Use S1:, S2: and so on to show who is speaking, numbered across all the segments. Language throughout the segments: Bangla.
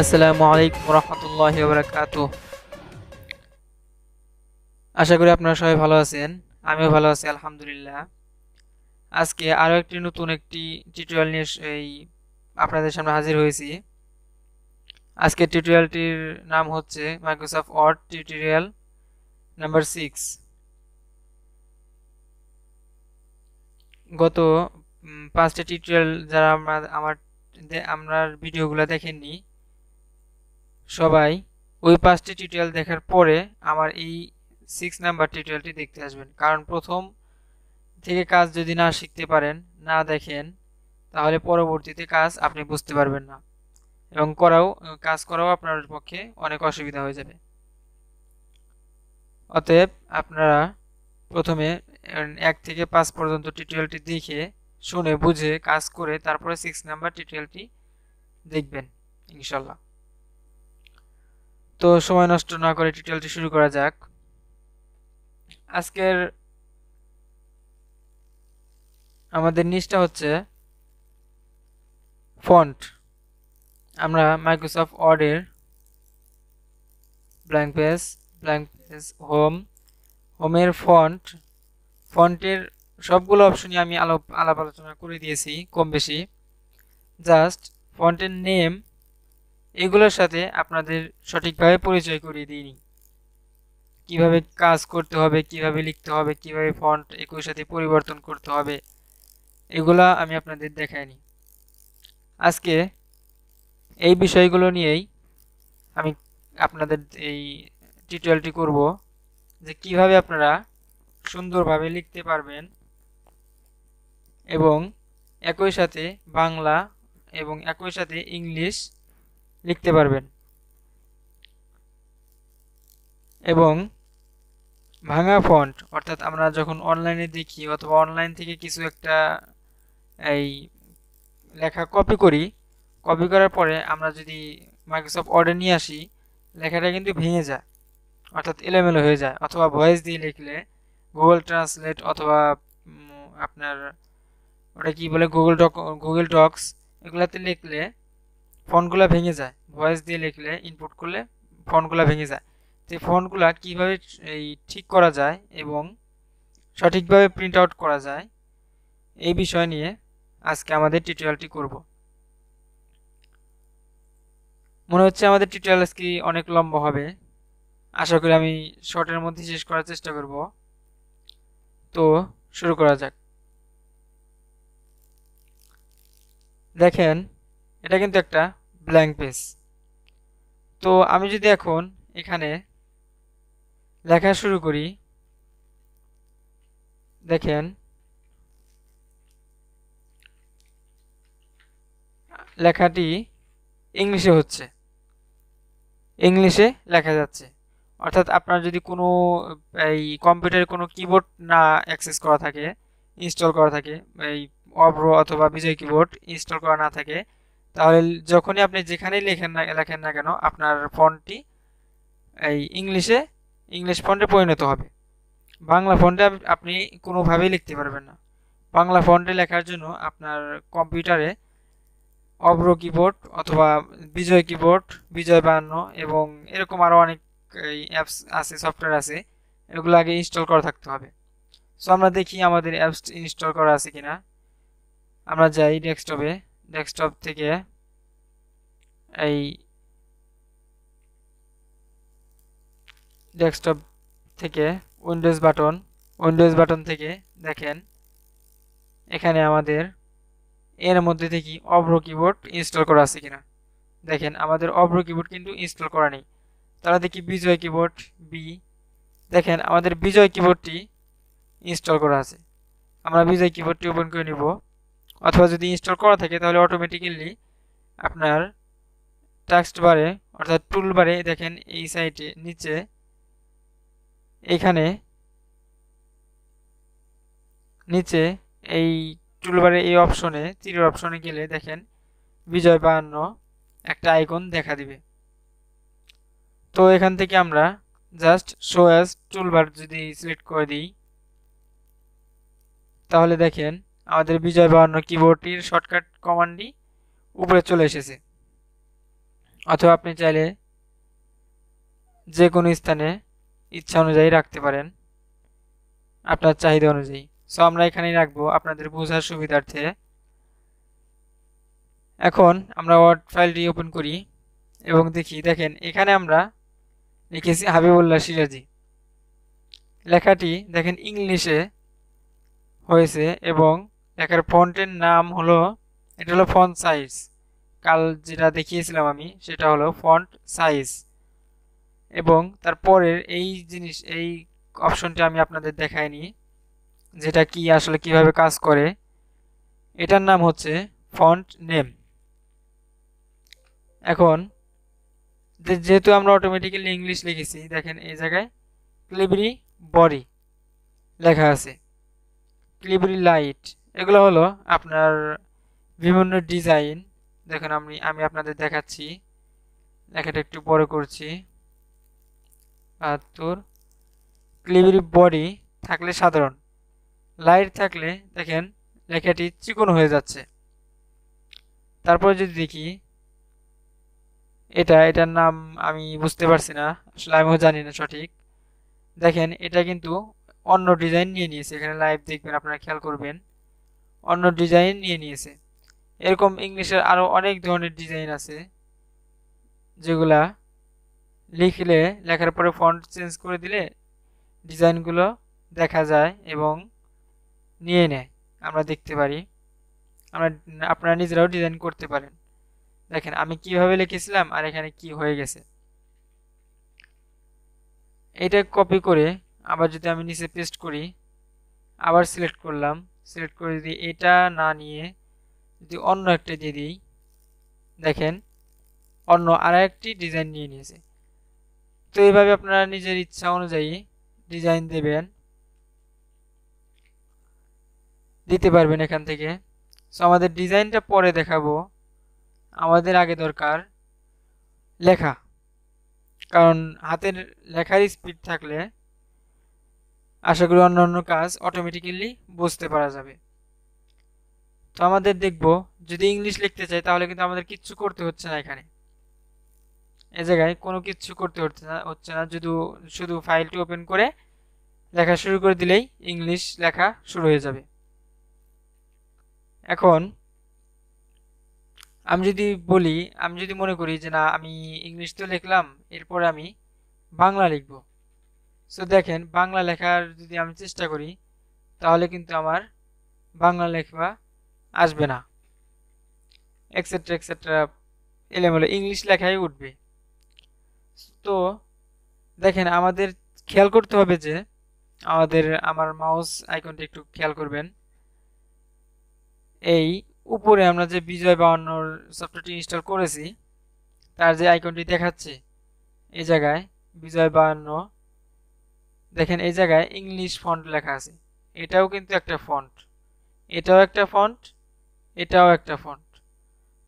S1: আসসালামু আলাইকুম রহমতুল্লাহ বরকাত আশা করি আপনারা সবাই ভালো আছেন, আমিও ভালো আছি, আলহামদুলিল্লাহ। আজকে আরও একটি নতুন একটি টিউটোরিয়াল নিয়ে এই আপনাদের সামনে হাজির হয়েছি। আজকের টিউটোরিয়ালটির নাম হচ্ছে Microsoft Word tutorial number six গত পাঁচটা টিউটোরিয়াল যারা আমরা, আমার আমরা ভিডিওগুলো দেখেননি সবাই ওই পাঁচটি টিউটোরিয়াল দেখার পরে আমার এই সিক্স নাম্বার টিউটোরিয়ালটি দেখতে আসবেন। কারণ প্রথম থেকে কাজ যদি না শিখতে পারেন, না দেখেন, তাহলে পরবর্তীতে কাজ আপনি বুঝতে পারবেন না। এবং করাও, কাজ করাও আপনার পক্ষে অনেক অসুবিধা হয়ে যাবে। অতএব আপনারা প্রথমে এক থেকে পাঁচ পর্যন্ত টিউটোরিয়ালটি দেখে, শুনে, বুঝে, কাজ করে, তারপরে সিক্স নাম্বার টিউটোরিয়ালটি দেখবেন, ইনশাল্লাহ। তো সময় নষ্ট না করে টিউটোরিয়ালটি শুরু করা যাক। আজকের আমাদের নিচটা হচ্ছে ফন্ট আমরা মাইক্রোসফট ওয়ার্ডের blank page blank page home হোমের ফন্ট ফন্টের সবগুলো অপশনই আমি আলাপ আলাপ আলোচনা করে দিয়েছি কম বেশি জাস্ট ফন্টের নেম এগুলোর সাথে আপনাদের সঠিকভাবে পরিচয় করিয়ে দিইনি। কীভাবে কাজ করতে হবে, কীভাবে লিখতে হবে, কীভাবে ফন্ট একই সাথে পরিবর্তন করতে হবে, এগুলা আমি আপনাদের দেখাইনি। আজকে এই বিষয়গুলো নিয়েই আমি আপনাদের এই টিউটোরিয়ালটি করব, যে কীভাবে আপনারা সুন্দরভাবে লিখতে পারবেন এবং একই সাথে বাংলা এবং একই সাথে ইংলিশ লিখতে পারবেন। এবং ভাঙা ফন্ট অর্থাৎ আমরা যখন অনলাইনে দেখি অথবা অনলাইন থেকে কিছু একটা এই লেখা কপি করি কপি করার পরে আমরা যদি মাইক্রোসফট অর্ডার নিয়ে আসি, লেখাটা কিন্তু ভেঙে যায়, অর্থাৎ এলোমেলো হয়ে যায়। অথবা ভয়েস দিয়ে লিখলে গুগল ট্রান্সলেট অথবা আপনার ওটা কি বলে? গুগল ডক গুগল ডক্স এগুলাতে লিখলে ফোনগুলো ভেঙে যায়। ভয়েস দিয়ে লিখলে ইনপুট করলে ফোনগুলো ভেঙে যায়। তো ফোনগুলো কীভাবে এই ঠিক করা যায় এবং সঠিকভাবে প্রিন্ট আউট করা যায়, এই বিষয় নিয়ে আজকে আমাদের টিউটোরিয়ালটি করব। মনে হচ্ছে আমাদের টিউটোরিয়াল আজকে অনেক লম্বা হবে। আশা করি আমি শর্টের মধ্যে শেষ করার চেষ্টা করব। তো, শুরু করা যাক। দেখেন এটা কিন্তু একটা ব্ল্যাঙ্ক পেজ তো আমি যদি এখন এখানে লেখা শুরু করি, দেখেন, লেখাটি ইংলিশে হচ্ছে। ইংলিশে লেখা যাচ্ছে। অর্থাৎ আপনার যদি কোনো, এই কম্পিউটারে কোনো কিবোর্ড না অ্যাক্সেস করা থাকে ইনস্টল করা থাকে, এই অব্র অথবা বিজয় কিবোর্ড ইনস্টল করা না থাকে তাহলে যখনই আপনি যেখানেই লেখেন না লেখেন না কেন, আপনার ফন্টটি এই ইংলিশে, ইংলিশ ফন্টে পরিণত হবে। বাংলা ফন্টে আপনি কোনোভাবেই লিখতে পারবেন না। বাংলা ফন্টে লেখার জন্য আপনার কম্পিউটারে অব্র কিবোর্ড অথবা বিজয় কিবোর্ড, বিজয় বায়ান্ন এবং এরকম আরও অনেক অ্যাপস আছে, সফটওয়্যার আছে, এগুলো আগে ইনস্টল করা থাকতে হবে। সো আমরা দেখি আমাদের অ্যাপস ইনস্টল করা আছে কিনা। আমরা যাই ডেস্কটপে। ডেস্কটপ থেকে এই ডেস্কটপ থেকে উইন্ডোজ বাটন উইন্ডোজ বাটন থেকে দেখেন, এখানে আমাদের এর মধ্যে থেকে অভ্র কিবোর্ড ইনস্টল করা আছে কিনা। দেখেন, আমাদের অভ্র কিবোর্ড কিন্তু ইনস্টল করা নেই। তারা দেখি বিজয় কিবোর্ড বি দেখেন, আমাদের বিজয় কিবোর্ডটি ইনস্টল করা আছে। আমরা বিজয় কিবোর্ডটি ওপেন করে নিব। অথবা যদি ইনস্টল করা থাকে, তাহলে অটোমেটিক্যালি আপনার টাক্সট বারে, অর্থাৎ টুল বারে, দেখেন এই সাইডে নিচে এখানে নিচে এই টুলবারে এই অপশনে তীরের অপশনে গেলে দেখেন বিজয় বাহান্ন একটা আইকন দেখা দিবে। তো এখান থেকে আমরা জাস্ট শো অ্যাজ টুলবার যদি সিলেক্ট করে দিই, তাহলে দেখেন আমাদের বিজয় বাহান্ন কিবোর্ডটির শর্টকাট কমান্ডই উপরে চলে এসেছে। অথবা আপনি চাইলে যে কোনো স্থানে ইচ্ছা অনুযায়ী রাখতে পারেন, আপনার চাহিদা অনুযায়ী। সো আমরা এখানেই রাখব আপনাদের বোঝার সুবিধার্থে। এখন আমরা ওয়ার্ড ফাইলটি ওপেন করি এবং দেখি, দেখেন, এখানে আমরা লিখেছি হাবিবুল্লাহ সিরাজি। লেখাটি, দেখেন, ইংলিশে হয়েছে এবং লেখার ফন্টের নাম হলো, এটা হলো ফন্ট সাইজ। কাল যেটা দেখিয়েছিলাম আমি, সেটা হলো ফন্ট সাইজ। এবং তারপরের এই জিনিস, এই অপশনটা আমি আপনাদের দেখাইনি, যেটা কি আসলে কীভাবে কাজ করে। এটার নাম হচ্ছে ফন্ট নেম। এখন যেহেতু আমরা অটোমেটিক্যালি ইংলিশ লিখেছি, দেখেন এই জায়গায় ক্লিবরি বডি লেখা আছে। ক্লিবরি লাইট এগুলো হলো আপনার বিভিন্ন ডিজাইন দেখুন, আমি আমি আপনাদের দেখাচ্ছি। লেখাটা একটু বড় করছি। বাহাত্তর। ক্লিবরি বডি থাকলে সাধারণ। লাইট থাকলে, দেখেন, লেখাটি চিকন হয়ে যাচ্ছে। তারপরে যদি দেখি, এটা, এটার নাম আমি বুঝতে পারছি না। আসলে আমিও জানি না সঠিক। দেখেন, এটা কিন্তু অন্য ডিজাইন নিয়ে নিয়েছে। এখানে লাইভ দেখবেন, আপনারা খেয়াল করবেন। অন্য ডিজাইন নিয়ে নিয়েছে। এরকম ইংলিশের আরও অনেক ধরনের ডিজাইন আছে, যেগুলা লিখলে, লেখার পরে ফন্ট চেঞ্জ করে দিলে ডিজাইনগুলো দেখা যায় এবং নিয়ে নেয়। আমরা দেখতে পারি। আমরা, আপনারা নিজেরাও ডিজাইন করতে পারেন। দেখেন, আমি কীভাবে লিখেছিলাম আর এখানে কি হয়ে গেছে। এটা কপি করে আবার যদি আমি নিচে পেস্ট করি, আবার সিলেক্ট করলাম। সিলেক্ট করে যদি এটা না নিয়ে যদি অন্য একটা দিয়ে দিই, দেখেন, অন্য আর একটি ডিজাইন নিয়ে নিয়েছে। তো এইভাবে আপনারা নিজের ইচ্ছা অনুযায়ী ডিজাইন দেবেন, দিতে পারবেন এখান থেকে। সো আমাদের ডিজাইনটা পরে দেখাবো। আমাদের আগে দরকার লেখা। কারণ হাতের লেখার স্পিড থাকলে আশা করি অন্য অন্য কাজ অটোমেটিক্যালি বুঝতে পারা যাবে। তো আমাদের দেখব, যদি ইংলিশ লিখতে চাই, তাহলে কিন্তু আমাদের কিচ্ছু করতে হচ্ছে না এখানে। এ জায়গায় কোনো কিছু করতে হচ্ছে না হচ্ছে না। শুধু শুধু ফাইলটি ওপেন করে লেখা শুরু করে দিলেই ইংলিশ লেখা শুরু হয়ে যাবে। এখন আমি যদি বলি, আমি যদি মনে করি যে না, আমি ইংলিশ তো লিখলাম, এরপরে আমি বাংলা লিখব। সো দেখেন, বাংলা লেখার যদি আমি চেষ্টা করি, তাহলে কিন্তু আমার বাংলা লেখা আসবে না এক্সেট্রা এক্সেট্রা এলেমেলো ইংলিশ লেখাই উঠবে। তো, দেখেন, আমাদের খেয়াল করতে হবে যে, আমাদের, আমার মাউস আইকনটা একটু খেয়াল করবেন। এই উপরে আমরা যে বিজয় বাউন্নর সফটওয়্যারটি ইনস্টল করেছি, তার যে আইকনটি দেখাচ্ছে, এই জায়গায় বিজয় বাউন্ন দেখেন এই জায়গায় ইংলিশ ফন্ট লেখা আছে। এটাও কিন্তু একটা ফন্ট এটাও একটা ফন্ট এটাও একটা ফন্ট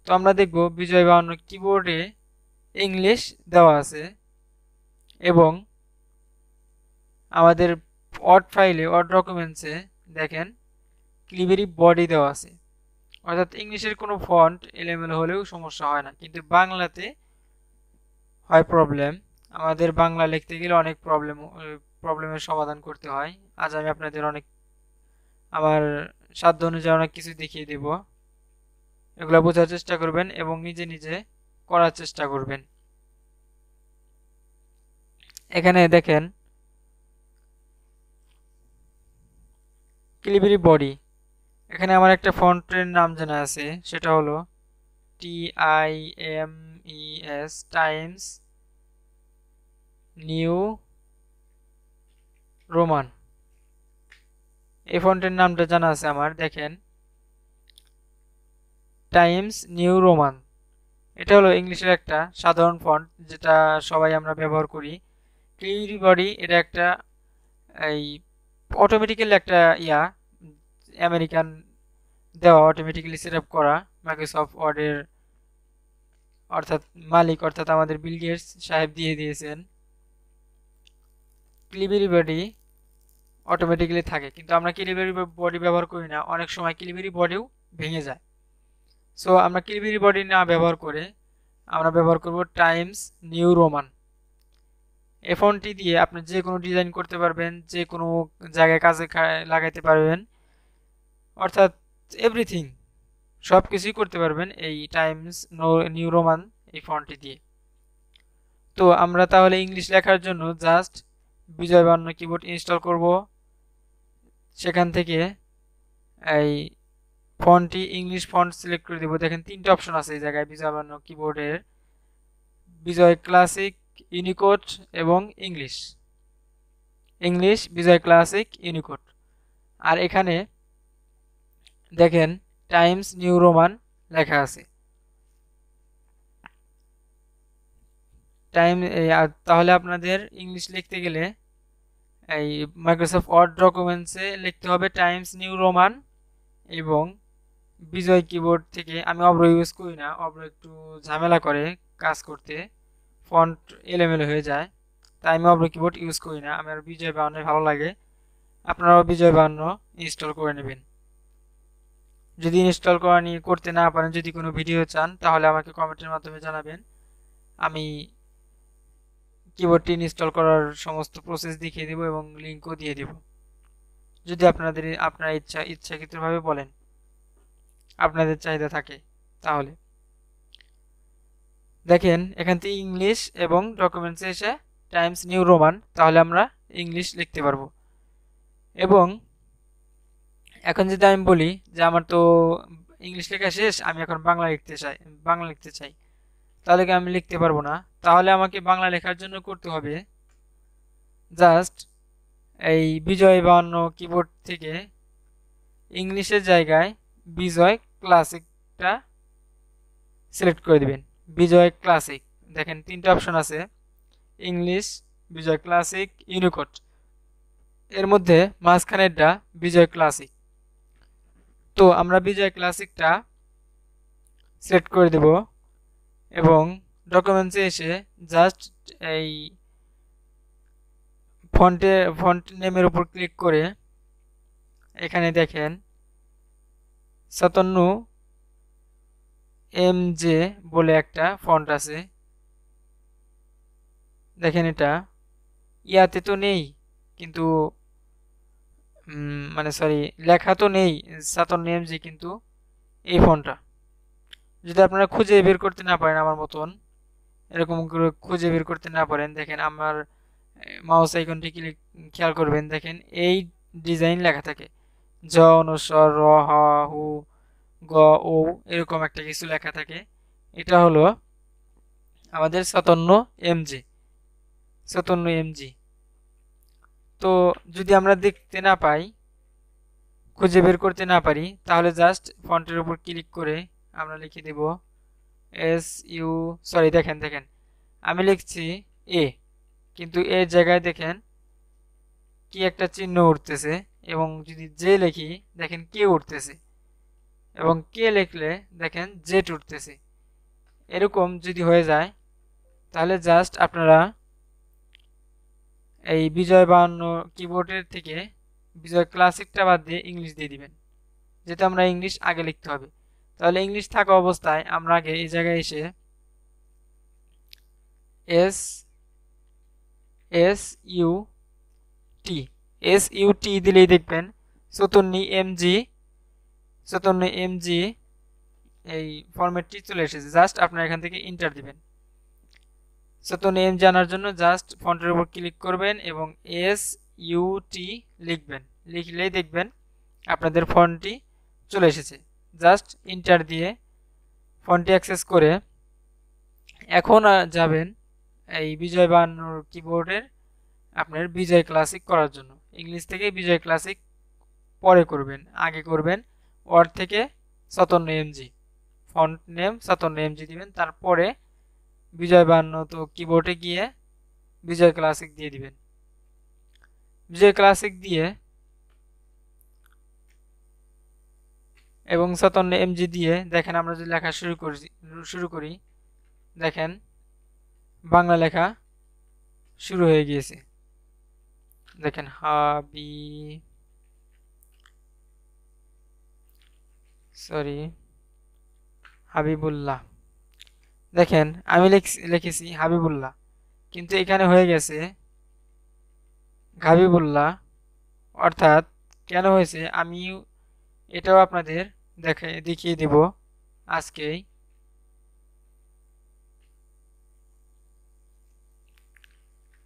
S1: তো আমরা দেখব বিজয় বাউন্ন কিবোর্ডে ইংলিশ দেওয়া আছে এবং আমাদের অড ফাইলে অড ডকুমেন্টসে দেখেন ক্লিবেরি বডি দেওয়া আছে। অর্থাৎ ইংলিশের কোনো ফন্ট এলোমেলো হলেও সমস্যা হয় না। কিন্তু বাংলাতে হয় প্রবলেম আমাদের বাংলা লিখতে গেলে অনেক প্রবলেম প্রবলেমের সমাধান করতে হয়। আজ আমি আপনাদের অনেক, আমার সাধ্য অনুযায়ী অনেক কিছু দেখিয়ে দেব। এগুলো বোঝার চেষ্টা করবেন এবং নিজে নিজে করার চেষ্টা করবেন। এখানে দেখেন ক্লিবিরি বডি এখানে আমার একটা ফন্টের নাম জানা আছে, সেটা হলো T I M E S Times New Roman. এই ফন্টের নামটা জানা আছে আমার, দেখেন। Times New Roman. এটা হলো ইংলিশের একটা সাধারণ ফন্ট যেটা সবাই আমরা ব্যবহার করি। ক্লিউরি বডি, এটা একটা এই অটোমেটিক্যালি একটা ইয়া, আমেরিকান দেওয়া অটোমেটিক্যালি সেট আপ করা মাইক্রোসফট ওয়ার্ডের অর্থাৎ মালিক, অর্থাৎ আমাদের বিল সাহেব দিয়ে দিয়েছেন। ক্লিবেরি বডি অটোমেটিক্যালি থাকে। কিন্তু আমরা ক্লিবেরি বডি ব্যবহার করি না। অনেক সময় ক্লিবেরি বডিও ভেঙে যায়। সো আমরা ক্লিবেরি বডি না ব্যবহার করে আমরা ব্যবহার করব টাইমস নিউ রোমান এই ফন্টটি দিয়ে আপনি যে কোনো ডিজাইন করতে পারবেন, যে কোনো জায়গায় কাজে লাগাইতে পারবেন। অর্থাৎ এভরিথিং সব কিছুই করতে পারবেন এই টাইমস নিউ রোমান এই ফন্টটি দিয়ে। তো আমরা তাহলে ইংলিশ লেখার জন্য জাস্ট বিজয় বান্ন কিবোর্ড ইনস্টল করব। সেখান থেকে এই ফন্টটি ইংলিশ ফন্ট সিলেক্ট করে দেব। দেখেন, তিনটে অপশন আছে এই জায়গায় বিজয় বান্ন কিবোর্ডের বিজয় ক্লাসিক ইউনিকোড এবং English English Bijoy classic Unicode আর এখানে দেখেন টাইমস নিউ রোমান লেখা আছে। টাইম তাহলে আপনাদের ইংলিশ লিখতে গেলে এই মাইক্রোসফট ওয়ার্ড ডকুমেন্টসে লিখতে হবে টাইমস নিউ রোমান এবং বিজয় কিবোর্ড থেকে আমি অব্র ইউজ করি না। অব্র একটু ঝামেলা করে কাজ করতে। ফন্ট এলোমেলো হয়ে যায়। তাই আমি অব্র কিবোর্ড ইউজ করি না। আমার বিজয় বাহান্ন ভালো লাগে। আপনারাও বিজয় বাহান্ন ইনস্টল করে নেবেন। যদি ইনস্টল করা নিয়ে করতে না পারেন, যদি কোনো ভিডিও চান, তাহলে আমাকে কমেন্টের মাধ্যমে জানাবেন। আমি কিবোর্ডটি ইনস্টল করার সমস্ত প্রসেস দেখিয়ে দেব এবং লিঙ্কও দিয়ে দেব। যদি আপনাদের, আপনার ইচ্ছা, ইচ্ছাকৃতভাবে বলেন, আপনাদের চাহিদা থাকে, তাহলে। দেখেন, এখান থেকে ইংলিশ এবং ডকুমেন্টসে এসে টাইমস নিউ রোমান তাহলে আমরা ইংলিশ লিখতে পারব। এবং এখন যদি আমি বলি যে আমার তো ইংলিশ লেখা শেষ, আমি এখন বাংলা লিখতে চাই, বাংলা লিখতে চাই। তাহলে কি আমি লিখতে পারব না। তাহলে আমাকে বাংলা লেখার জন্য করতে হবে। জাস্ট এই বিজয় বাহান্ন কিবোর্ড থেকে ইংলিশের জায়গায় বিজয় ক্লাসিকটা সিলেক্ট করে দিবেন। বিজয় ক্লাসিক। দেখেন তিনটা অপশন আছে। English, Bijoy classic, Unicode. এর মধ্যে মাঝখানেরটা বিজয় ক্লাসিক। তো আমরা বিজয় ক্লাসিকটা সিলেক্ট করে দেব। এবং ডকুমেন্টসে এসে জাস্ট এই ফন্টে ফন্ট নেমের উপর ক্লিক করে এখানে দেখেন সাতান্ন এম জে বলে একটা ফন্ট আছে। দেখেন এটা। ইয়াতে তো নেই, কিন্তু মানে সরি লেখা তো নেই, সাতান্ন এম জি কিন্তু এই ফোনটা যদি আপনারা খুঁজে বের করতে না পারেন আমার মতন, এরকম করে খুঁজে বের করতে না পারেন, দেখেন আমার মাউস আইকনটি ক্লিক খেয়াল করবেন, দেখেন এই ডিজাইন লেখা থাকে। জ অনুস্বর র, হ, হু, গ ও এরকম একটা কিছু লেখা থাকে। এটা হলো আমাদের সাতান্ন এমজি সাতান্ন এমজি তো যদি আমরা দেখতে না পাই, খুঁজে বের করতে না পারি, তাহলে জাস্ট ফন্টের উপর ক্লিক করে আমরা লিখে দেব এস ইউ সরি দেখেন দেখেন। আমি লিখছি এ কিন্তু এর জায়গায় দেখেন কি একটা চিহ্ন উঠতেছে এবং যদি জে লিখি, দেখেন কে উঠতেছে। এবং কে লিখলে দেখেন জেট উঠতেছে। এরকম যদি হয়ে যায়, তাহলে জাস্ট আপনারা এই বিজয় বাহান্ন কিবোর্ডের থেকে বিজয় ক্লাসিকটা বাদ দিয়ে ইংলিশ দিয়ে দিবেন, যেটা আমরা ইংলিশ আগে লিখতে হবে। তাহলে ইংলিশ থাকা অবস্থায় আমরা আগে এই জায়গায় এসে S S U T S U T দিলেই দেখবেন চতুর্নি এম জি চতুর্নি এম জি এই ফরম্যাটটি চলে এসেছে। জাস্ট আপনার এখান থেকে ইন্টার দিবেন। তো নেম জানার জন্য জাস্ট ফন্টের উপর ক্লিক করবেন এবং এস ইউ টি লিখবেন। লিখলেই দেখবেন আপনাদের ফন্টটি চলে এসেছে। জাস্ট ইন্টার দিয়ে ফন্টটি অ্যাক্সেস করে এখন যাবেন এই বিজয় বাহান্নর কিবোর্ডের আপনার বিজয় ক্লাসিক করার জন্য। ইংলিশ থেকে বিজয় ক্লাসিক পরে করবেন। আগে করবেন ওয়ার্ড থেকে Sutonny MJ font name Sutonny MJ দিবেন। তারপরে বিজয় বান্ন তো কিবোর্ডে গিয়ে বিজয় ক্লাসিক দিয়ে দিবেন। বিজয় ক্লাসিক দিয়ে এবং সাতান্ন এমজি দিয়ে দেখেন আমরা যদি লেখা শুরু করি শুরু করি, দেখেন বাংলা লেখা শুরু হয়ে গিয়েছে। দেখেন হাবি সরি, হাবিবুল্লাহ। দেখেন আমি লিখেছি হাবিবুল্লাহ, কিন্তু এখানে হয়ে গেছে হাবিবুল্লাহ অর্থাৎ কেন হয়েছে? আমি এটাও আপনাদের দেখে, দেখিয়ে দিব আজকেই।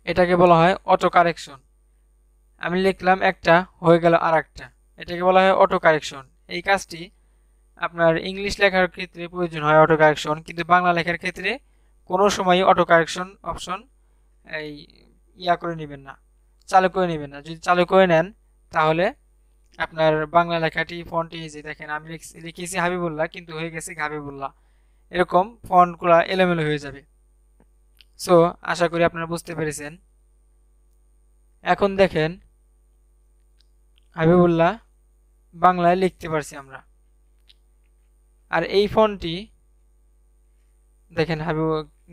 S1: এটাকে বলা হয় অটো কারেকশন আমি লিখলাম একটা, হয়ে গেল আর একটা এটাকে বলা হয় অটো কারেকশন এই কাজটি আপনার ইংলিশ লেখার ক্ষেত্রে প্রয়োজন হয় অটো কারেকশন কিন্তু বাংলা লেখার ক্ষেত্রে কোনো সময়ই অটো কারেকশন অপশন এই ইয়া করে নেবেন না, চালু করে নেবেন না। যদি চালু করে নেন, তাহলে আপনার বাংলা লেখাটি ফন্টে যে দেখেন, আমি লিখেছি হাবিবুল্লাহ, কিন্তু হয়ে গেছে হাবিবুল্লাহ। এরকম ফন্টগুলো এলোমেলো হয়ে যাবে। সো আশা করি আপনারা বুঝতে পেরেছেন। এখন দেখেন, হাবিবুল্লাহ বাংলায় লিখতে পারছি আমরা। আর এই ফোনটি দেখেন হাবিব,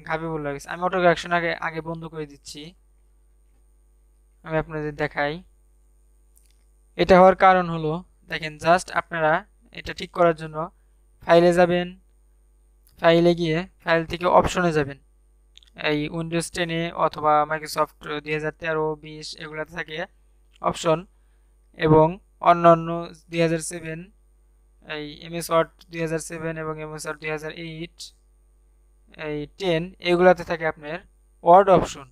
S1: হাবিবুল্লাহ আমি অটো আগে আগে বন্ধ করে দিচ্ছি। আমি আপনাদের দেখাই। এটা হওয়ার কারণ হলো, দেখেন জাস্ট আপনারা এটা ঠিক করার জন্য ফাইলে যাবেন ফাইলে গিয়ে ফাইল থেকে অপশনে যাবেন। এই উইন্ডোজ টেনে অথবা মাইক্রোসফট দুই হাজার তেরো, বিশ এগুলোতে থাকে অপশন এবং অন্য অন্য দুই হাজার সেভেন, এই এমএস ওয়ার্ড দুই হাজার সেভেন এবং এমএস ওয়ার্ড দুই হাজার এইট, এই টেন এগুলাতে থাকে আপনার ওয়ার্ড অপশন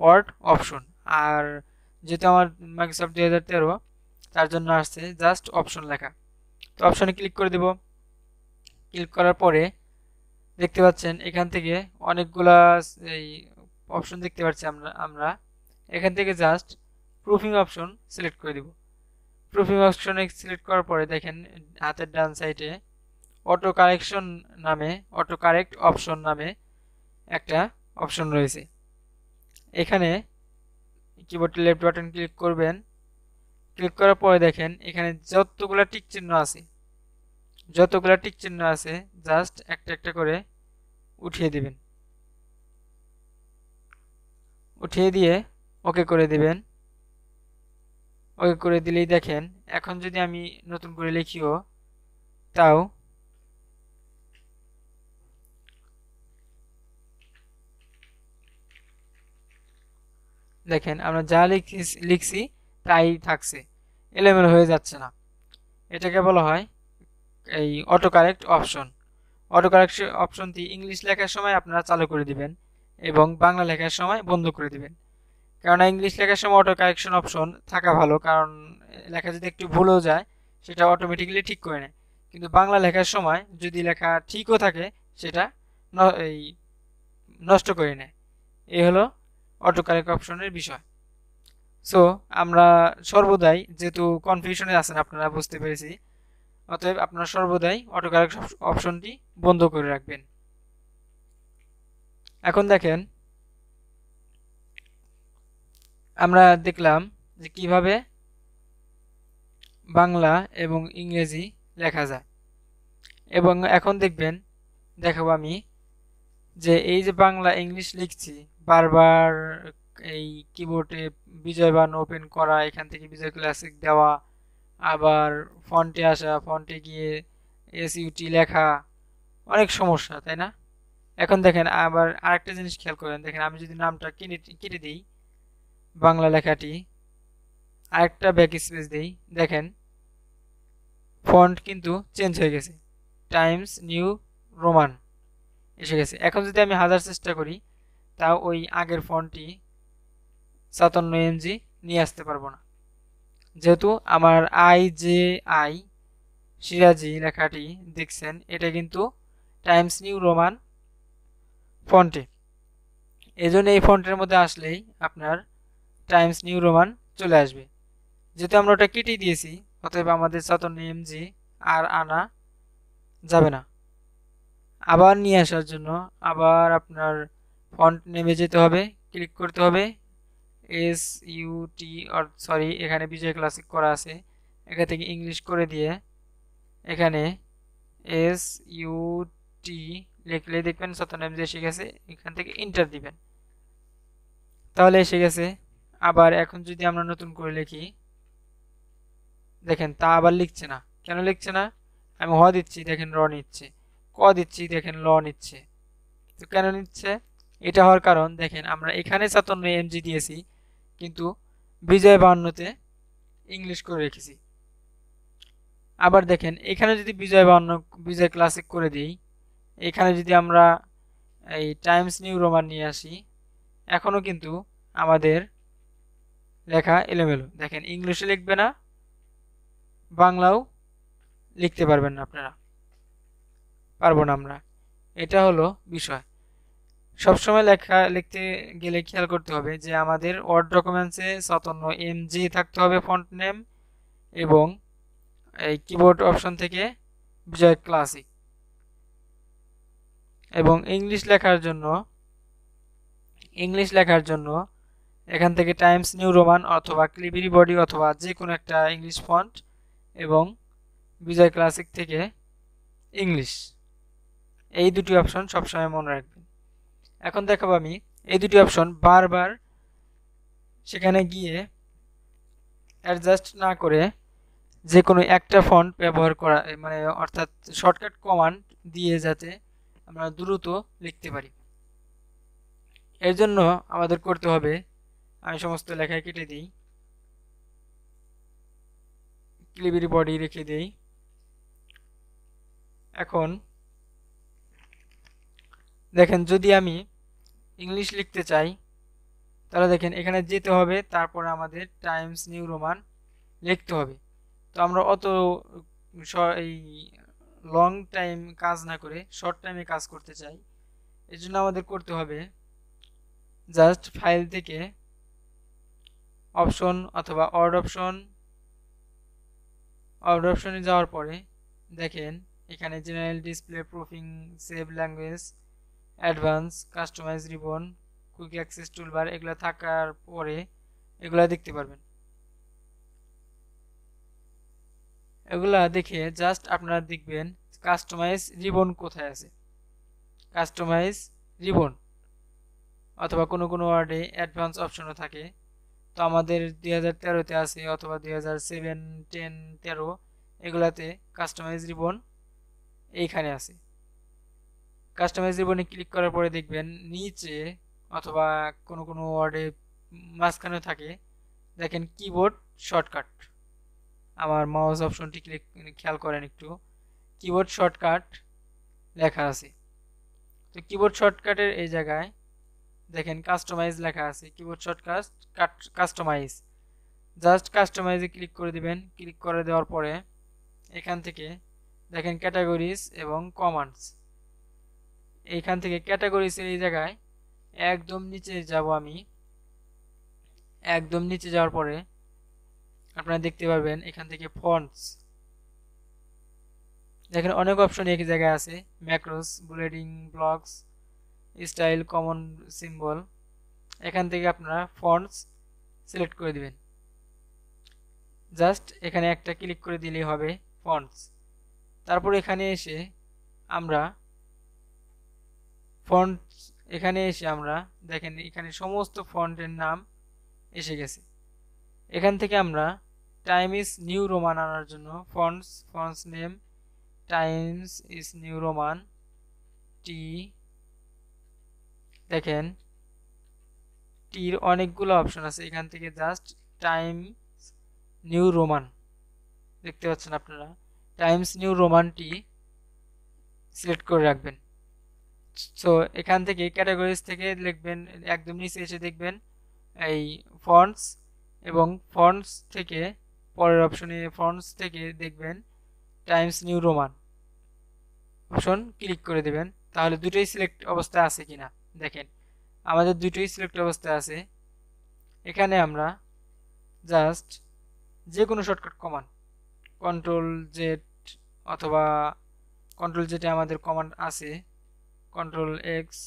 S1: ওয়ার্ড অপশন আর যেহেতু আমার মাইক্রোসফট দুই হাজার তেরো তার জন্য আসছে জাস্ট অপশন লেখা। তো অপশনে ক্লিক করে দেব। ক্লিক করার পরে দেখতে পাচ্ছেন এখান থেকে অনেকগুলা এই অপশন দেখতে পাচ্ছি আমরা আমরা। এখান থেকে জাস্ট প্রুফিং অপশন সিলেক্ট করে দেব। প্রুফিং অপশনে সিলেক্ট করার পরে দেখেন হাতের ডান সাইডে অটো কারেকশন নামে অটো কারেক্ট অপশন নামে একটা অপশন রয়েছে। এখানে কিবোর্ডে লেফট বাটন ক্লিক করবেন। ক্লিক করার পরে দেখেন, এখানে যতগুলো টিক চিহ্ন আছে, যতগুলো টিক চিহ্ন আছে জাস্ট একটা একটা করে উঠিয়ে দিবেন। উঠিয়ে দিয়ে ওকে করে দিবেন। ওকে করে দিলেই দেখেন, এখন যদি আমি নতুন করে লিখিও, তাও দেখেন, আমরা যা লিখছি তাই থাকছে। এলোমেলো হয়ে যাচ্ছে না। এটাকে বলা হয় এই auto correct option auto correct অপশনটি ইংলিশ লেখার সময় আপনারা চালু করে দিবেন এবং বাংলা লেখার সময় বন্ধ করে দিবেন। কেননা ইংলিশ লেখার সময় অটো কারেকশন অপশন থাকা ভালো, কারণ লেখা যদি একটু ভুলও যায়, সেটা অটোমেটিক্যালি ঠিক করে নেয়। কিন্তু বাংলা লেখার সময় যদি লেখা ঠিকও থাকে, সেটা এই নষ্ট করে নেয়। এই হলো অটো কারেক্ট অপশনের বিষয়। সো আমরা সর্বদাই, যেহেতু কনফিউশনে আছেন আপনারা, বুঝতে পেরেছি। অতএব আপনারা সর্বদাই অটো কারেক্ট অপশনটি বন্ধ করে রাখবেন। এখন দেখেন, আমরা দেখলাম যে কীভাবে বাংলা এবং ইংরেজি লেখা যায়। এবং এখন দেখবেন, দেখাবো আমি যে এই যে বাংলা ইংলিশ লিখছি, বারবার এই কিবোর্ডে বিজয় বান ওপেন করা, এখান থেকে বিজয় ক্লাসিক দেওয়া, আবার ফন্টে আসা ফন্টে গিয়ে এস ইউটি লেখা, অনেক সমস্যা, তাই না? এখন দেখেন, আবার আরেকটা জিনিস খেয়াল করেন, দেখেন আমি যদি নামটা কিনে কেটে দিই, বাংলা লেখাটি, আরেকটা ব্যাক স্পেস দিই, দেখেন ফন্ট কিন্তু চেঞ্জ হয়ে গেছে টাইমস নিউ রোমান এসে গেছে। এখন যদি আমি হাজার চেষ্টা করি, তাও ওই আগের ফন্টটি সাতান্ন এমজি নিয়ে আসতে পারব না। যেহেতু আমার আই জে আই সিরাজি লেখাটি দেখছেন, এটা কিন্তু টাইমস নিউ রোমান ফন্টে। এই জন্য এই ফন্টের মধ্যে আসলেই আপনার টাইমস নিউ রোমান চলে আসবে। যেহেতু আমরা ওটা কেটে দিয়েছি, অতএব আমাদের সাতান্ন এমজি আর আনা যাবে না। আবার নিয়ে আসার জন্য আবার আপনার ফন্ট নেমে যেতে হবে, ক্লিক করতে হবে এস ইউটি অর সরি এখানে বিজয় ক্লাসিক করা আছে। এখান থেকে ইংলিশ করে দিয়ে এখানে এস ইউটি লিখলে দেখবেন সত্যানব্বই এসে গেছে, এখান থেকে ইন্টার দিবেন। তাহলে এসে গেছে। আবার এখন যদি আমরা নতুন করে লিখি, দেখেন তা আবার লিখছে না। কেন লিখছে না? আমি হ দিচ্ছি, দেখেন র নিচ্ছে। ক দিচ্ছি, দেখেন ল নিচ্ছে। তো কেন নিচ্ছে? এটা হওয়ার কারণ, দেখেন আমরা এখানে সাতান্ন এমজি দিয়েছি কিন্তু বিজয় বাহান্নতে ইংলিশ করে রেখেছি। আবার দেখেন, এখানে যদি বিজয় বাহান্ন বিজয় ক্লাসিক করে দিই, এখানে যদি আমরা এই টাইমস নিউ রোমান নিয়ে আসি এখনও কিন্তু আমাদের লেখা এলোমেলো। দেখেন ইংলিশে লিখবে না, বাংলাও লিখতে পারবেন না আপনারা। পারব না আমরা। এটা হলো বিষয়। সবসময় লেখা, লিখতে গেলে খেয়াল করতে হবে যে আমাদের ওয়ার্ড ডকুমেন্টসে সতন্য এম জি থাকতে হবে ফন্ট নেম এবং এই কিবোর্ড অপশন থেকে বিজয় ক্লাসিক এবং ইংলিশ লেখার জন্য ইংলিশ লেখার জন্য এখান থেকে টাইমস নিউ রোমান অথবা ক্লিবিরি বডি অথবা যে কোনো একটা ইংলিশ ফন্ট এবং বিজয় ক্লাসিক থেকে ইংলিশ এই দুটি অপশন সবসময় মনে রাখবেন। এখন দেখাবো আমি। এই দুটি অপশন বারবার সেখানে গিয়ে অ্যাডজাস্ট না করে যে কোনো একটা ফন্ট ব্যবহার করা মানে অর্থাৎ শর্টকাট কমান্ড দিয়ে যাতে আমরা দ্রুত লিখতে পারি। এর জন্য আমাদের করতে হবে, আমি সমস্ত লেখায় কেটে দিই। ক্লিবিরি বডি রেখে দিই। এখন দেখেন যদি আমি ইংলিশ লিখতে চাই, তাহলে দেখেন এখানে যেতে হবে, তারপরে আমাদের টাইমস নিউ রোমান লিখতে হবে। তো আমরা অত এই লং টাইম কাজ না করে শর্ট টাইমে কাজ করতে চাই। এর জন্য আমাদের করতে হবে জাস্ট ফাইল থেকে অপশন অথবা অর্ড অপশন অর্ড অপশনে যাওয়ার পরে দেখেন এখানে general display proofing save language advance, customise ribbon, quick access toolbar এগুলো থাকার পরে এগুলা দেখতে পারবেন। এগুলা দেখে জাস্ট আপনারা দেখবেন কাস্টমাইজ রিবন কোথায় আছে। কাস্টমাইজ রিবন অথবা কোনো কোনো ওয়ার্ডে অ্যাডভান্স অপশনও থাকে। তো আমাদের দুই হাজার তেরোতে আছে অথবা দুই হাজার সেভেন, টেন, তেরো এগুলাতে কাস্টমাইজ রিবন এইখানে আছে। কাস্টমাইজ রিবনে ক্লিক করার পরে দেখবেন নিচে অথবা কোনো কোনো ওয়ার্ডে মাঝখানে থাকে, দেখেন কিবোর্ড শর্টকাট আমার মাউস অপশনটি ক্লিক খেয়াল করেন একটু। কিবোর্ড শর্টকাট লেখা আছে। তো কিবোর্ড শর্টকাটের এই জায়গায় দেখেন কাস্টমাইজ লেখা আছে। কিবোর্ড শর্টকাট কাস্টমাইজ জাস্ট কাস্টমাইজে ক্লিক করে দিবেন। ক্লিক করে দেওয়ার পরে এখান থেকে দেখেন ক্যাটাগরিজ এবং কমান্ডস এইখান থেকে ক্যাটাগরিজের এই জায়গায় একদম নিচে যাব আমি। একদম নিচে যাওয়ার পরে আপনারা দেখতে পারবেন এখান থেকে ফন্টস দেখেন অনেক অপশন এক জায়গায় আছে। Macros bulleting blocks style common symbol এখান থেকে আপনারা ফন্টস সিলেক্ট করে দিবেন। জাস্ট এখানে একটা ক্লিক করে দিলেই হবে ফন্টস তারপর এখানে এসে আমরা ফন্ট এখানে এসে আমরা, দেখেন এখানে সমস্ত ফন্টের নাম এসে গেছে। এখান থেকে আমরা টাইম ইজ নিউ রোমান আনার জন্য fonts fonts name Times is New Roman টি দেখেন টির অনেকগুলো অপশন আছে। এখান থেকে জাস্ট টাইম নিউ রোমান দেখতে পাচ্ছেন আপনারা? টাইমস নিউ রোমান টি সিলেক্ট করে রাখবেন। সো এখান থেকে ক্যাটাগরিজ থেকে লিখবেন, একদম নিচে এসে দেখবেন, এই ফন্টস এবং ফন্টস থেকে, পরের অপশনে ফন্টস থেকে দেখবেন Times New Roman option click করে দেবেন, তাহলে দুটোই সিলেক্ট অবস্থায় আছে কিনা, দেখেন। আমাদের দুটোই সিলেক্ট অবস্থায় আছে। এখানে আমরা জাস্ট যে কোনো শর্টকাট কমান কন্ট্রোল জেড অথবা কন্ট্রোল জেটে আমাদের কমান্ড আছে। কন্ট্রোল এক্স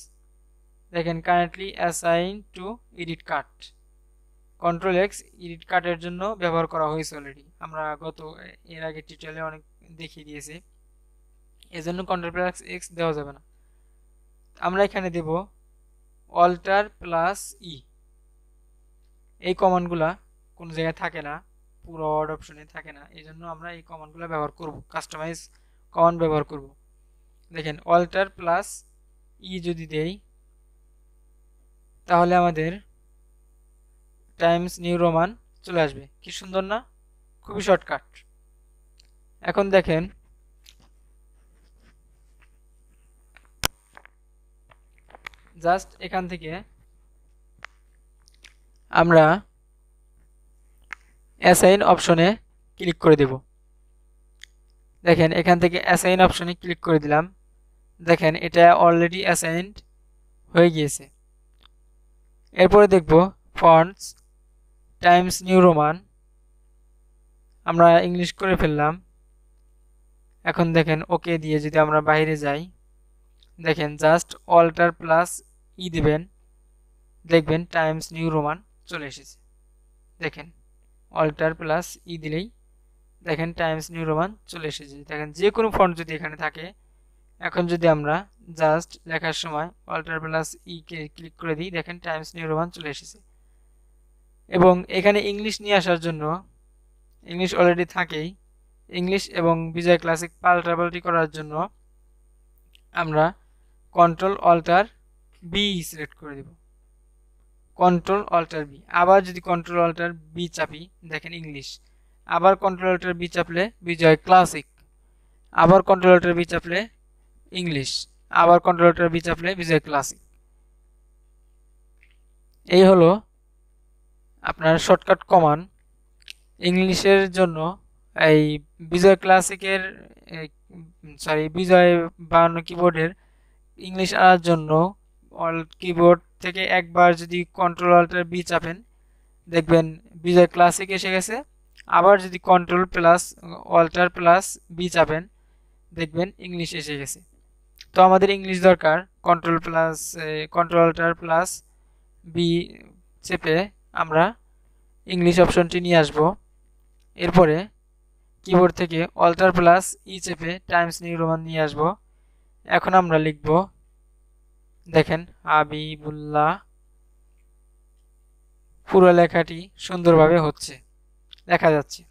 S1: দেখেন currently assign to edit cut control X edit কাটের জন্য ব্যবহার করা হয়েছে অলরেডি আমরা গত, এর আগে টিউটোরিয়ালে অনেক দেখিয়ে দিয়েছি। এজন্য কন্ট্রোল প্লাস এক্স দেওয়া যাবে না। আমরা এখানে দেব অল্টার প্লাস ই এই কমান্ডগুলা কোনো জায়গায় থাকে না, পুরো ওয়ার্ড অপশনে থাকে না। এই জন্য আমরা এই কমান্ডগুলো ব্যবহার করব কাস্টমাইজ কমান্ড ব্যবহার করব। দেখেন অল্টার প্লাস ই যদি দেই, তাহলে আমাদের টাইমস নিউ রোমান চলে আসবে। কি সুন্দর না? খুবই শর্টকাট এখন দেখেন জাস্ট এখান থেকে আমরা অ্যাসাইন অপশনে ক্লিক করে দেব। দেখেন, এখান থেকে অ্যাসাইন অপশনে ক্লিক করে দিলাম। দেখেন, এটা অলরেডি অ্যাসাইন্ড হয়ে গিয়েছে। এরপরে দেখব ফন্টস টাইমস নিউ রোমান আমরা ইংলিশ করে ফেললাম। এখন দেখেন ওকে দিয়ে যদি আমরা বাইরে যাই, দেখেন জাস্ট অল্টার প্লাস ই দেবেন। দেখবেন টাইমস নিউ রোমান চলে এসেছে। দেখেন অল্টার প্লাস ই দিলেই, দেখেন টাইমস নিউ রোমান চলে এসেছে। দেখেন, যে কোনো ফন্ট যদি এখানে থাকে এখন যদি আমরা জাস্ট লেখার সময় alter plus E K click করে দিই, দেখেন টাইমস নিউ রোমান চলে এসেছে। এবং এখানে ইংলিশ নিয়ে আসার জন্য ইংলিশ অলরেডি থাকেই ইংলিশ এবং বিজয় ক্লাসিক পাল্টাপাল্টি করার জন্য আমরা কন্ট্রোল অল্টার বি সিলেক্ট করে দেব। কন্ট্রোল অল্টার বি আবার যদি কন্ট্রোল অল্টার বি চাপি, দেখেন ইংলিশ আবার কন্ট্রোল অল্টার বি চাপলে বিজয় ক্লাসিক আবার কন্ট্রোল অল্টার বি চাপলে ইংলিশ আবার কন্ট্রোল অল্টার বি চাপলে বিজয় ক্লাসিক এই হলো আপনার শর্টকাট কমান ইংলিশের জন্য এই বিজয় ক্লাসিকের সরি বিজয় বাহান্ন কিবোর্ডের ইংলিশ আনার জন্য অল কিবোর্ড থেকে একবার যদি কন্ট্রোল অল্টার বি চাপেন দেখবেন বিজয় ক্লাসিক এসে গেছে। আবার যদি control plus alter plus B চাপেন দেখবেন ইংলিশ এসে গেছে। তো আমাদের ইংলিশ দরকার control plus control alter plus B চেপে আমরা ইংলিশ অপশনটি নিয়ে আসব। এরপরে কিবোর্ড থেকে অল্টার প্লাস ই চেপে টাইমস নিউ রোমান নিয়ে আসব। এখন আমরা লিখব, দেখেন, হাবিবুল্লাহ, পুরো লেখাটি সুন্দরভাবে হচ্ছে, দেখা যাচ্ছে।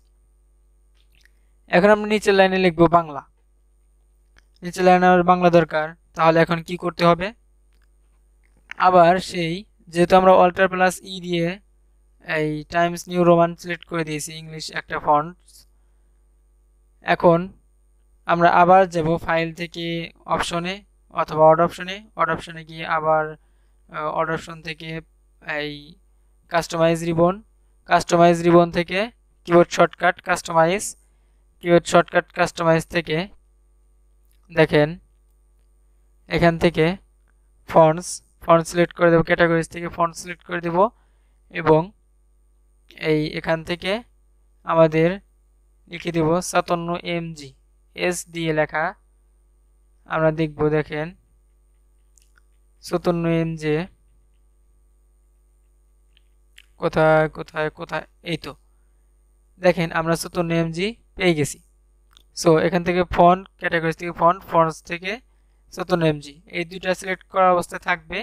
S1: এখন আমরা নিচের লাইনে লিখব বাংলা। নিচের লাইনে আমার বাংলা দরকার, তাহলে এখন কি করতে হবে? আবার সেই, যেহেতু আমরা অল্টার প্লাস ই দিয়ে এই টাইমস নিউ রোমান সিলেক্ট করে দিয়েছি ইংলিশ একটা ফন্ট এখন আমরা আবার যাব ফাইল থেকে অপশনে অথবা অড অপশনে অড অপশনে গিয়ে আবার অড অপশন থেকে এই কাস্টমাইজ রিবন কাস্টমাইজ রিবন থেকে keyboard shortcut customise keyboard shortcut customise থেকে দেখেন, এখান থেকে ফন্টস ফন্ট সিলেক্ট করে দেবো ক্যাটাগরিজ থেকে ফন্ট সিলেক্ট করে দেব এবং এই এখান থেকে আমাদের লিখে দেব সাতান্ন এম জি এস দিয়ে লেখা। আমরা দেখব, দেখেন, সাতান্ন এম জে কোথায় কোথায় কোথায়, এই তো। দেখেন, আমরা সাতান্ন এম জি পেয়ে গেছি। সো এখান থেকে ফন্ট ক্যাটাগরিজ থেকে ফন্ট ফন্টস থেকে সাতান্ন এম জি এই দুইটা সিলেক্ট করা অবস্থায় থাকবে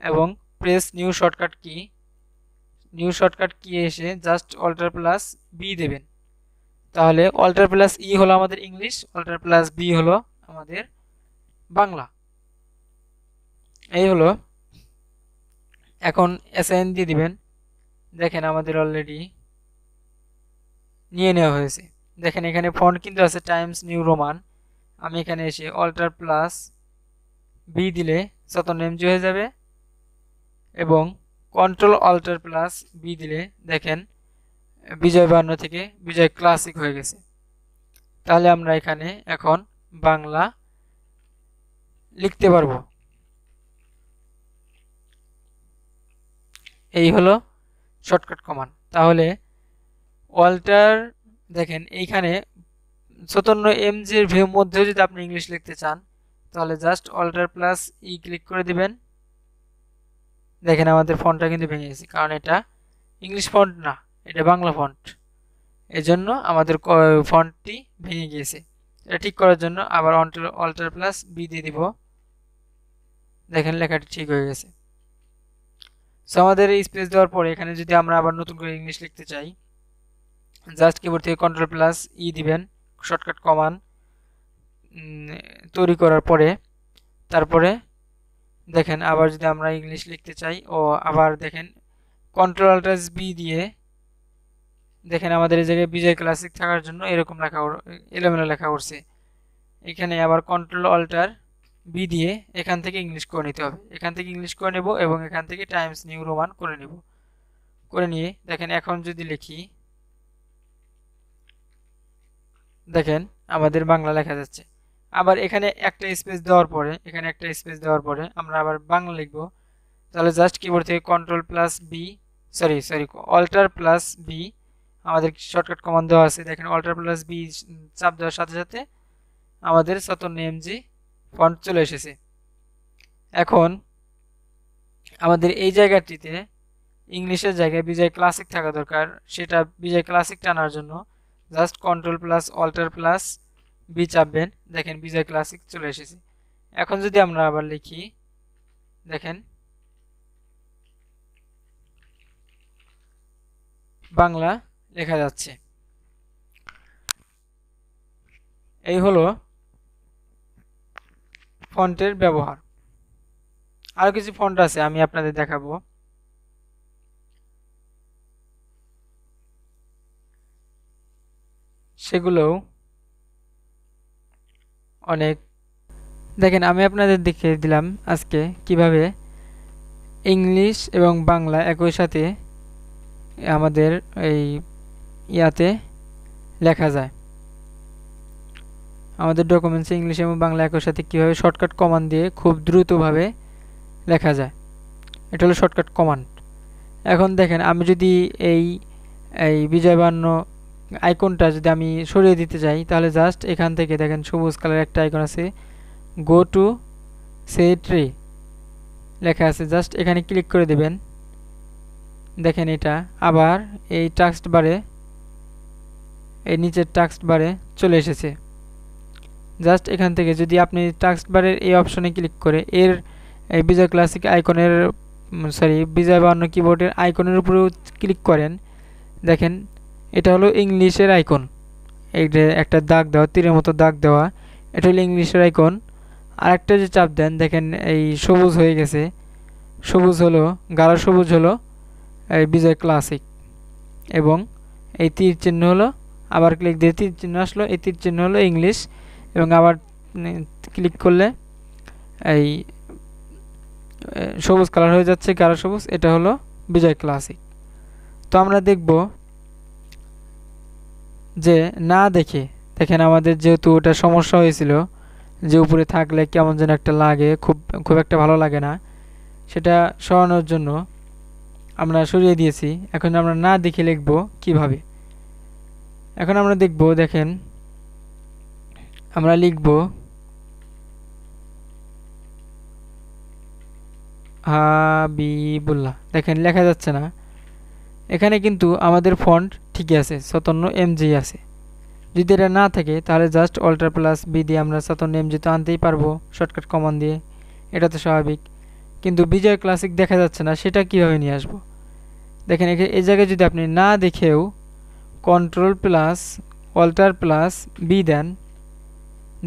S1: এবং press new shortcut key new shortcut key এসে জাস্ট অল্টার প্লাস বি দেবেন। তাহলে অল্টার প্লাস ই হলো আমাদের ইংলিশ অল্টার প্লাস বি হলো আমাদের বাংলা। এই হলো। এখন অ্যাসাইন দিয়ে দিবেন। দেখেন আমাদের অলরেডি নিয়ে নেওয়া হয়েছে। দেখেন এখানে ফন্ট কিন্তু আছে টাইমস নিউ রোমান আমি এখানে এসে অল্টার প্লাস বি দিলে সতন এমজি হয়ে যাবে এবং কন্ট্রোল অল্টার প্লাস বি দিলে দেখেন বিজয় বান্ন থেকে বিজয় ক্লাসিক হয়ে গেছে। তাহলে আমরা এখানে এখন বাংলা লিখতে পারব। এই হলো শর্টকাট কমান্ড তাহলে অল্টার দেখেন, এইখানে চৌতান্ন এম জির ভিউ মধ্যে যদি আপনি ইংলিশ লিখতে চান, তাহলে just alter plus E click করে দিবেন। দেখেন আমাদের ফন্টটা কিন্তু ভেঙে গেছে, কারণ এটা ইংলিশ ফন্ট না, এটা বাংলা ফন্ট এজন্য আমাদের ফন্টটি ভেঙে গিয়েছে। এটা ঠিক করার জন্য আবার অল্টার প্লাস বি দিয়ে দিব। দেখেন লেখাটি ঠিক হয়ে গেছে। সো আমাদের এই স্পেস দেওয়ার পরে এখানে যদি আমরা আবার নতুন করে ইংলিশ লিখতে চাই জাস্ট কিবোর্ড থেকে কন্ট্রোল প্লাস ই দিবেন শর্টকাট কমান তৈরি করার পরে, তারপরে দেখেন আবার যদি আমরা ইংলিশ লিখতে চাই, ও আবার দেখেন কন্ট্রোল বি দিয়ে দেখেন আমাদের এই জায়গায় বিজয় ক্লাসিক থাকার জন্য এরকম লেখা এলোমেলো লেখা করছে এখানে আবার কন্ট্রোল অল্টার বি দিয়ে এখান থেকে ইংলিশ করে নিতে হবে। এখান থেকে ইংলিশ করে নেব এবং এখান থেকে টাইমস নিউ রোমান করে নেব। করে নিয়ে দেখেন এখন যদি লিখি দেখেন, আমাদের বাংলা লেখা যাচ্ছে। আবার এখানে একটা স্পেস দেওয়ার পরে, এখানে একটা স্পেস দেওয়ার পরে আমরা আবার বাংলা লিখব। তাহলে জাস্ট কিবোর্ড থেকে control plus B sorry sorry alter plus B আমাদের শর্টকাট কমান্ড দেওয়া আছে। দেখেন অল্টার প্লাস বি চাপ দেওয়ার সাথে সাথে আমাদের সতন জি ফন্ট চলে এসেছে। এখন আমাদের এই জায়গাটিতে ইংলিশের জায়গায় বিজয় ক্লাসিক থাকা দরকার। সেটা বিজয় ক্লাসিক টানার জন্য। Just control plus, alter plus, B চাপবেন। দেখেন, বিজয় ক্লাসিক চলে এসেছে। এখন যদি আমরা আবার লিখি, দেখেন, বাংলা লেখা যাচ্ছে। এই হলো ফন্টের ব্যবহার। আরও কিছু ফন্ট আছে, আমি আপনাদের দেখাবো। সেগুলোও অনেক দেখেন, আমি আপনাদের দেখিয়ে দিলাম আজকে কীভাবে ইংলিশ এবং বাংলা একই সাথে আমাদের এই ইয়াতে লেখা যায়। আমাদের ডকুমেন্টসে ইংলিশ এবং বাংলা একই সাথে কীভাবে শর্টকাট কমান্ড দিয়ে খুব দ্রুতভাবে লেখা যায়। এটা হলো শর্টকাট কমান্ড এখন দেখেন, আমি যদি এই এই বিজয় আইকনটা যদি আমি সরিয়ে দিতে চাই, তাহলে জাস্ট এখান থেকে দেখেন সবুজ কালার একটা আইকন আছে। গো টু সে ট্রি লেখা আছে জাস্ট এখানে ক্লিক করে দেবেন। দেখেন এটা। আবার এই টাক্সট বারে এই নিচের টাক্সট বারে চলে এসেছে। জাস্ট এখান থেকে যদি আপনি টাক্সট বারের এই অপশনে ক্লিক করে, এর এই বিজয় ক্লাসিক আইকনের সরি বিজয় বান্ন কিবোর্ডের আইকনের উপরেও ক্লিক করেন। দেখেন এটা হলো ইংলিশের আইকন। এইটা একটা দাগ দেওয়া, তীরের মতো দাগ দেওয়া, এটা হলো ইংলিশের আইকন। আরেকটা যে চাপ দেন, দেখেন এই সবুজ হয়ে গেছে। সবুজ হলো, গাঢ় সবুজ হলো এই বিজয় ক্লাসিক। এবং এই তীর চিহ্ন হলো, আবার ক্লিক দিয়ে তীর চিহ্ন আসলো, এই তীর চিহ্ন হলো ইংলিশ। এবং আবার ক্লিক করলে এই সবুজ কালার হয়ে যাচ্ছে, গাঢ় সবুজ, এটা হলো বিজয় ক্লাসিক। তো আমরা দেখব যে না দেখে। দেখেন আমাদের যেহেতু ওটা সমস্যা হয়েছিল যে উপরে থাকলে কেমন যেন একটা লাগে, খুব খুব একটা ভালো লাগে না। সেটা সরানোর জন্য আমরা সরিয়ে দিয়েছি। এখন আমরা না দেখে লিখব কীভাবে। এখন আমরা দেখব, দেখেন, আমরা লিখব, হাবিবুল্লাহ। দেখেন, লেখা যাচ্ছে না। এখানে কিন্তু আমাদের ফন্ট ঠিকই আছে সতন্য এমজি আছে। যদি এটা না থাকে, তাহলে জাস্ট অল্টার প্লাস বি দিয়ে আমরা সতন্য এমজি তো আনতেই পারব শর্টকাট কমান দিয়ে। এটা তো স্বাভাবিক। কিন্তু বিজয় ক্লাসিক দেখা যাচ্ছে না, সেটা কীভাবে নিয়ে আসব? দেখেন এই জায়গায় যদি আপনি না দেখেও control plus alter plus B দেন,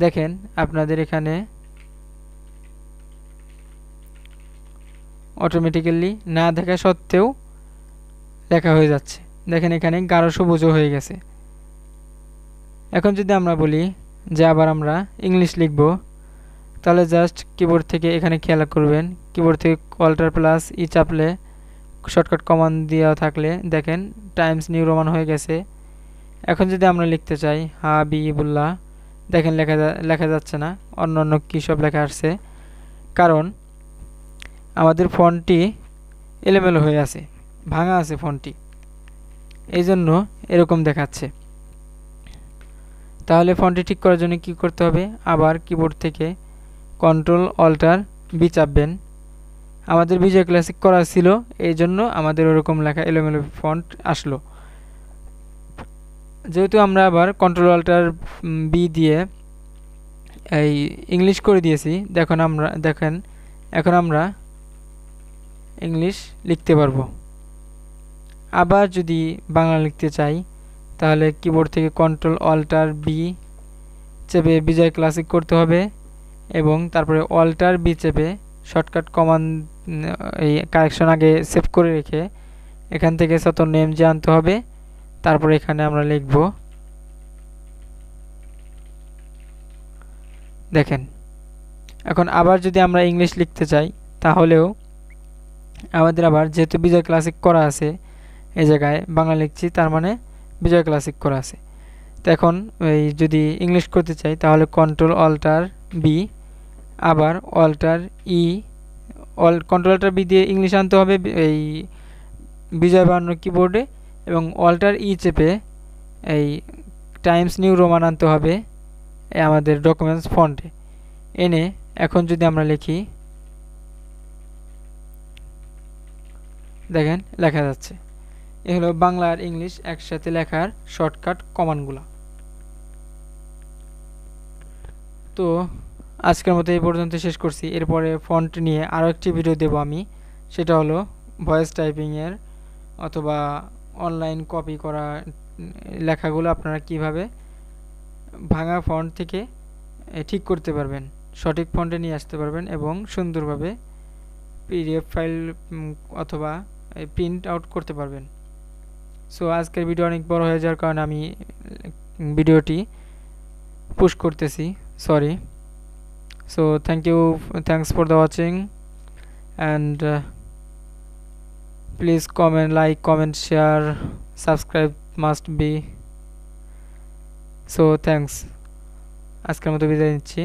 S1: দেখেন আপনাদের এখানে অটোমেটিক্যালি না দেখা সত্ত্বেও লেখা হয়ে যাচ্ছে। দেখেন এখানে গাঢ় সবুজও হয়ে গেছে। এখন যদি আমরা বলি যে আবার আমরা ইংলিশ লিখব, তাহলে জাস্ট কিবোর্ড থেকে এখানে খেয়াল করবেন কিবোর্ড থেকে অল্টার প্লাস ই চাপলে শর্টকাট কমান্ড দেওয়া থাকলে দেখেন টাইমস নিউ রোমান হয়ে গেছে। এখন যদি আমরা লিখতে চাই, হা বিবুল্লাহ দেখেন লেখা লেখা যাচ্ছে না, অন্য অন্য কী সব লেখা আসছে। কারণ আমাদের ফোনটি এলোমেলো হয়ে আছে, ভাঙা আছে ফোনটি। এই জন্য এরকম দেখাচ্ছে। তাহলে ফোনটি ঠিক করার জন্য কি করতে হবে? আবার কিবোর্ড থেকে কন্ট্রোল অল্টার বি চাপবেন। আমাদের বিজয় ক্লাসিক করা ছিল এই জন্য আমাদের ওরকম লেখা এলোমেলো ফন্ট আসলো। যেহেতু আমরা আবার কন্ট্রোল অল্টার বি দিয়ে এই ইংলিশ করে দিয়েছি, দেখুন আমরা, দেখেন, এখন আমরা ইংলিশ লিখতে পারব। আবার যদি বাংলা লিখতে চাই, তাহলে কিবোর্ড থেকে কন্ট্রোল অল্টার বি চেপে বিজয় ক্লাসিক করতে হবে এবং তারপরে অল্টার বি চেপে শর্টকাট কমান্ড এই কারেকশন আগে সেভ করে রেখে এখান থেকে শত নেম যে আনতে হবে, তারপরে এখানে আমরা লিখব। দেখেন, এখন আবার যদি আমরা ইংলিশ লিখতে চাই, তাহলেও আমাদের আবার যেহেতু বিজয় ক্লাসিক করা আছে এই জায়গায় বাংলা লিখছি, তার মানে বিজয় ক্লাসিক করা আছে। তো এখন এই যদি ইংলিশ করতে চাই, তাহলে কন্ট্রোল অল্টার বি আবার alter E all control alter B দিয়ে ইংলিশ আনতে হবে, এই বিজয় বান্ন কিবোর্ডে এবং অল্টার ই চেপে এই টাইমস নিউ রোমান আনতে হবে আমাদের ডকুমেন্টস ফন্টে এনে এখন যদি আমরা লিখি, দেখেন লেখা যাচ্ছে। এ হলো বাংলা আর ইংলিশ একসাথে লেখার শর্টকাট কমান্ডগুলো তো আজকের মতো এই পর্যন্ত শেষ করছি। এরপরে ফন্ট নিয়ে আরও একটি ভিডিও দেব আমি। সেটা হলো ভয়েস টাইপিংয়ের অথবা অনলাইন কপি করা লেখাগুলো আপনারা কীভাবে ভাঙা ফন্ট থেকে ঠিক করতে পারবেন, সঠিক ফন্টে নিয়ে আসতে পারবেন এবং সুন্দরভাবে পিডিএফ ফাইল অথবা প্রিন্ট আউট করতে পারবেন। সো আজকের ভিডিও অনেক বড় হয়ে যাওয়ার কারণে আমি ভিডিওটি পুশ করতেছি। Sorry so thank you thanks for the watching and please comment like comment share subscribe must be so thanks আজকের মতো বিদায় নিচ্ছি।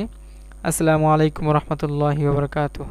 S1: আসসালামু আলাইকুম রহমতুল্লাহি বাবরকাতু